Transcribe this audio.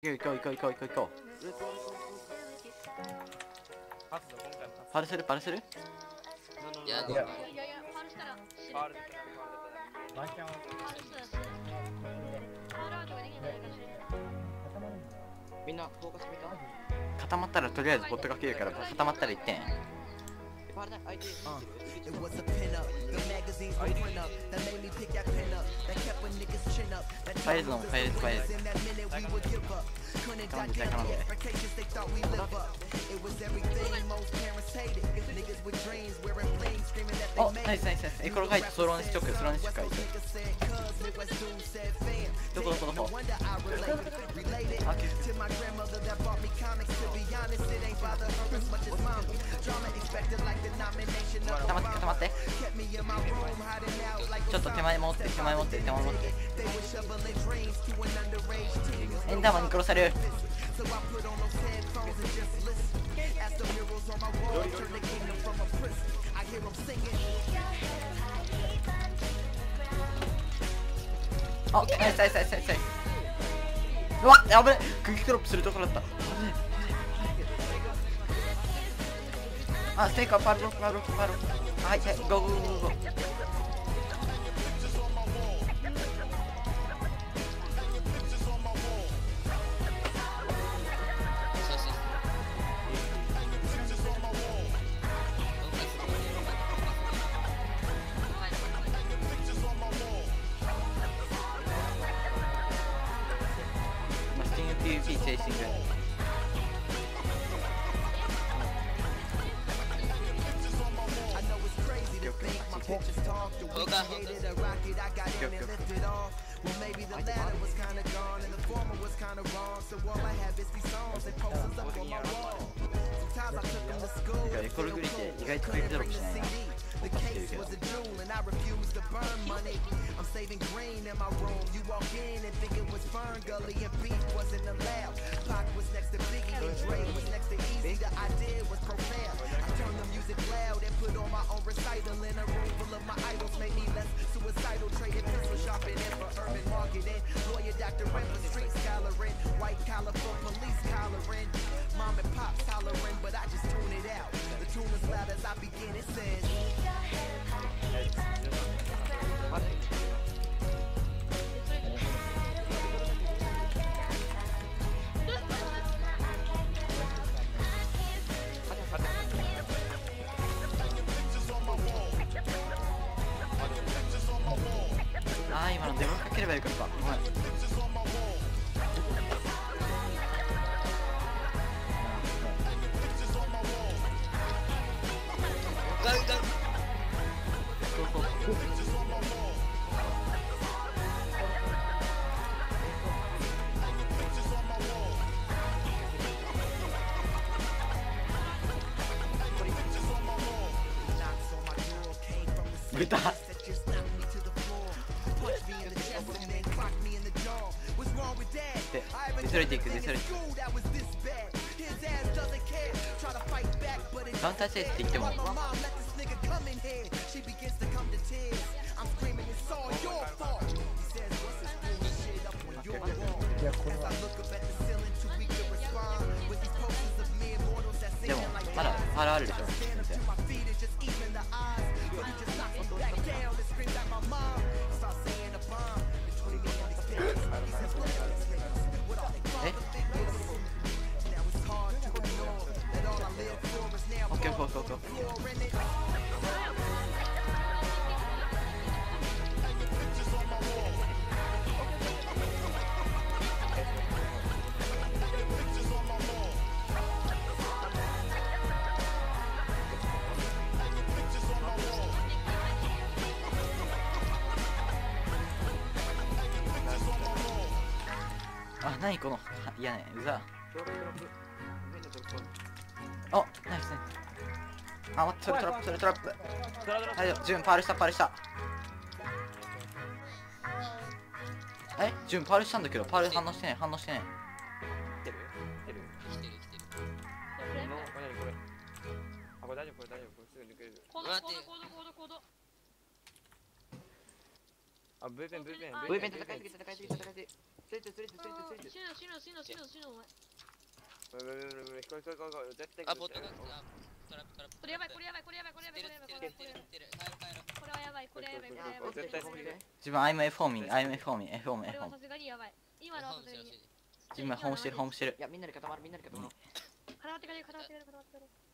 行こう行こう行こう行こう行こうパルするパルするパルしたら死ぬ。ファール？いかもしれない。固まるんだみんなフォーカス見た？固まったらとりあえずボットかけるから固まったら1点 bardak uh, It was a pin up, the magazines were up That made me pick that pin up, that kept a nigga's chin up. That told in that minute we would give up. Couldn't the they thought we live up. It was everything most parents hated. Niggas with dreams wearing screaming that they made Nice, nice, nice, to my grandmother that bought me comics. To be honest, it ain't bother her as much as Drama 固まって固まって。ちょっと手前持って手前持って手前持って。エンダーマンに殺される。あっナイスナイスナうわっ危ね空気クロップするところだった。あステイカーパルロックパルロックパルロックはいはいゴーゴーゴーゴーそうそうマスティング PVP チェイシング pictures talk, the way she a rocket, I got in and lifted off. Well, maybe the latter was kinda gone and the former was kinda wrong. So all I have is these songs and posters up on my wall. Sometimes I took them to school. Couldn't bring the CD. The case was a jewel and I refused to burn money. I'm saving green in my room. You walk in and think it was Fern Gully and beef wasn't allowed. Pac was next to Biggie and Dre was next to Easy. The idea was profound. Still in a room full of my idols made me less suicidal. Trading pistol shopping in for urban marketing. Lawyer, doctor, rent, street scholar, rent. ばいかったごめんガってディスられていくディスれていく。って言っても。でもまだパラあるでしょ。全。何このいやねうざ。あナイスナイスあ待ってそれトラップそれトラップドラドラはいジュンパールしたパールした。え？ジュンパールしたんだけどパール反応してね反応してね来てる来てる来てる来てるのこれ何これあこれ大丈夫これ大丈夫これすぐ抜けるコードコードコードコードコードあブーペン。ブーペンブーペン戦いて戦いて戦いてスレッドスレッドスレッドスレッド死ぬ死ぬ死ぬ死ぬ死ぬお前めめめめめ、これこれこれこれ、絶対あ、ボットが来た。トラップトラップ。これやばいこれやばいこれやばいこれやばいこれやばい。これやばいこれはやばいこれはやばい。これはやばい絶対ごめんね自分 I'm F ホーミング I'm F ホーミング F ホーミングこれはさすがにやばい。今のはさすがに。自分ホームしてるホームしてる。いやみんなで固まるみんなで固まろう固まってくれ固まってくれ固まってくれ